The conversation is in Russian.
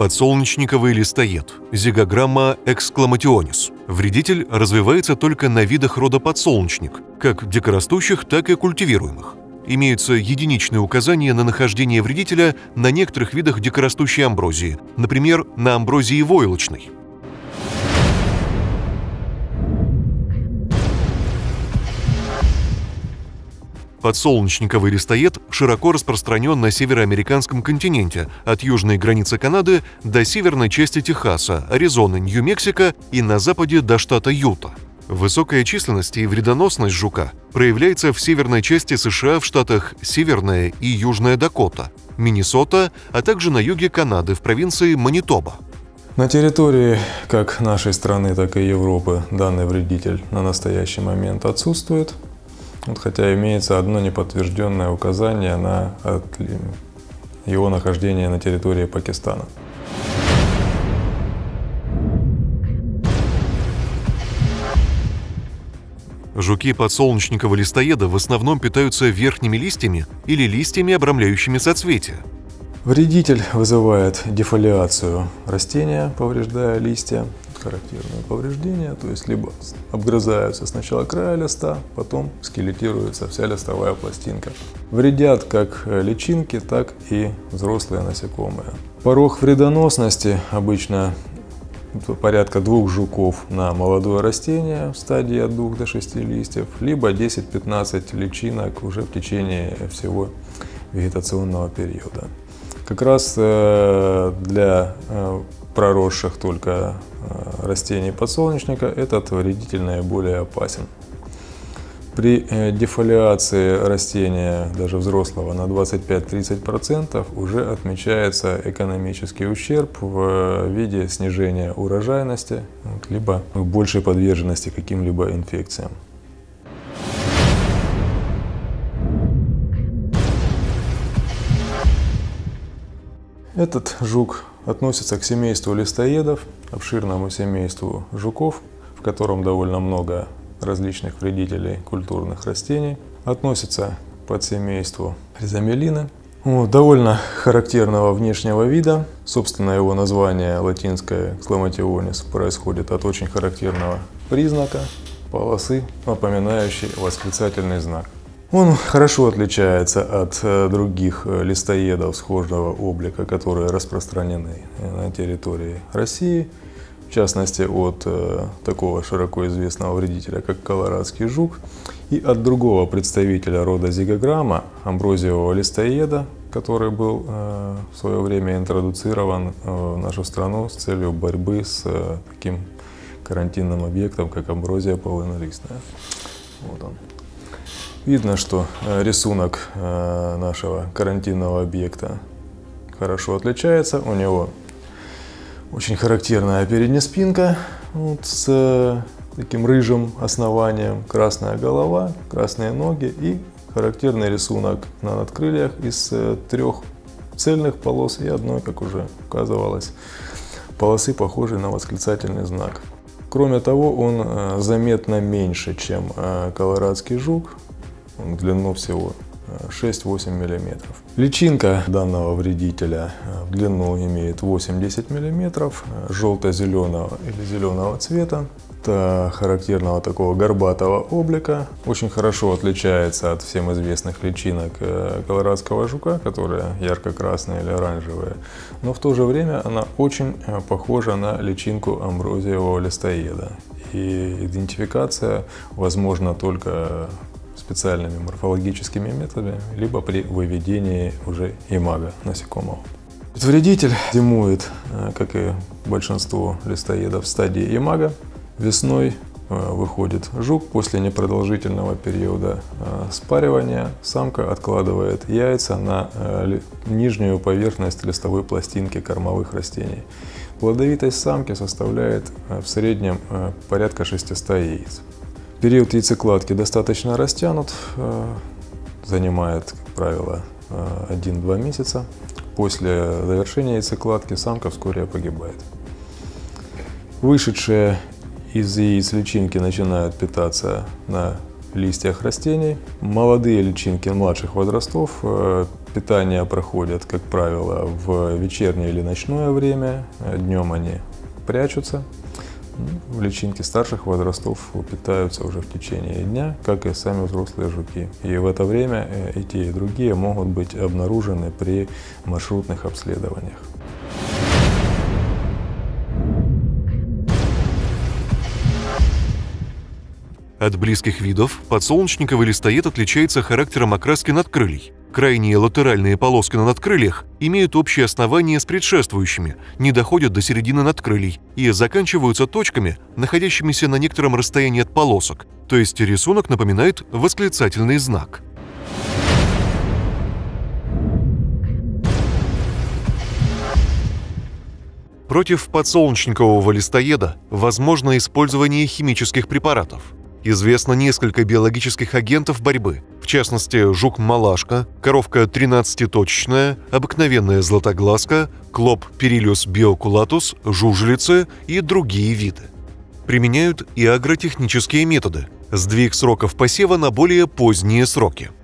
Подсолнечниковый листоед, зигограмма экскламатионис. Вредитель развивается только на видах рода подсолнечник, как дикорастущих, так и культивируемых. Имеются единичные указания на нахождение вредителя на некоторых видах дикорастущей амброзии, например, на амброзии войлочной. Подсолнечниковый листоед широко распространен на североамериканском континенте, от южной границы Канады до северной части Техаса, Аризоны, Нью-Мексико и на западе до штата Юта. Высокая численность и вредоносность жука проявляется в северной части США в штатах Северная и Южная Дакота, Миннесота, а также на юге Канады в провинции Манитоба. На территории как нашей страны, так и Европы данный вредитель на настоящий момент отсутствует – вот, хотя имеется одно неподтвержденное указание на его нахождение на территории Пакистана. Жуки подсолнечникового листоеда в основном питаются верхними листьями или листьями, обрамляющими соцветия. Вредитель вызывает дефолиацию растения, повреждая листья, характерные повреждения, то есть либо обгрызаются сначала края листа, потом скелетируется вся листовая пластинка. Вредят как личинки, так и взрослые насекомые. Порог вредоносности обычно порядка двух жуков на молодое растение в стадии от 2 до 6 листьев, либо 10-15 личинок уже в течение всего вегетационного периода. Как раз э, для э, проросших только э, растений подсолнечника этот вредитель наиболее опасен. При дефолиации растения, даже взрослого, на 25-30% уже отмечается экономический ущерб в виде снижения урожайности, либо большей подверженности каким-либо инфекциям. Этот жук относится к семейству листоедов, обширному семейству жуков, в котором довольно много различных вредителей культурных растений. Относится к подсемейству ризомелина. довольно характерного внешнего вида. Собственно, его название латинское «ксламатионис» происходит от очень характерного признака полосы, напоминающей восклицательный знак. Он хорошо отличается от э, других э, листоедов схожего облика, которые распространены э, на территории России, в частности от такого широко известного вредителя, как колорадский жук, и от другого представителя рода зигограмма, амброзиевого листоеда, который был в свое время интродуцирован в нашу страну с целью борьбы с таким карантинным объектом, как амброзия полынолистная. Вот он. Видно, что э, рисунок э, нашего карантинного объекта хорошо отличается. У него очень характерная передняя спинка вот, с э, таким рыжим основанием, красная голова, красные ноги и характерный рисунок на надкрыльях из трех цельных полос и одной, как уже указывалось, полосы, похожей на восклицательный знак. Кроме того, он заметно меньше, чем колорадский жук, длину всего 6-8 э, мм. Личинка данного вредителя э, в длину имеет 8-10 мм, э, желто-зеленого или зеленого цвета. Характерного такого горбатого облика. Очень хорошо отличается от всем известных личинок колорадского жука, которые ярко-красные или оранжевые. Но в то же время она очень похожа на личинку амброзиевого листоеда. И идентификация возможна только специальными морфологическими методами, либо при выведении уже имага насекомого. Вредитель зимует, э, как и большинство листоедов, в стадии имага. Весной э, выходит жук после непродолжительного периода э, спаривания. Самка откладывает яйца на нижнюю поверхность листовой пластинки кормовых растений. Плодовитость самки составляет в среднем порядка 600 яиц. Период яйцекладки достаточно растянут, э, занимает, как правило, 1-2 э, месяца. После завершения яйцекладки самка вскоре погибает. Вышедшие из яиц личинки начинают питаться на листьях растений. Молодые личинки младших возрастов э, Питание проходит, как правило, в вечернее или ночное время. Днем они прячутся. В личинке старших возрастов питаются уже в течение дня, как и сами взрослые жуки. И в это время э, и те, и другие могут быть обнаружены при маршрутных обследованиях. От близких видов подсолнечниковый листоед отличается характером окраски надкрылий. Крайние латеральные полоски на надкрыльях имеют общее основание с предшествующими, не доходят до середины надкрылий и заканчиваются точками, находящимися на некотором расстоянии от полосок, то есть рисунок напоминает восклицательный знак. Против подсолнечникового листоеда возможно использование химических препаратов – Известно несколько биологических агентов борьбы, в частности, жук-малашка, коровка 13-точечная, обыкновенная златоглазка, клоп перилюс биокулатус, жужелицы и другие виды. Применяют и агротехнические методы – сдвиг сроков посева на более поздние сроки –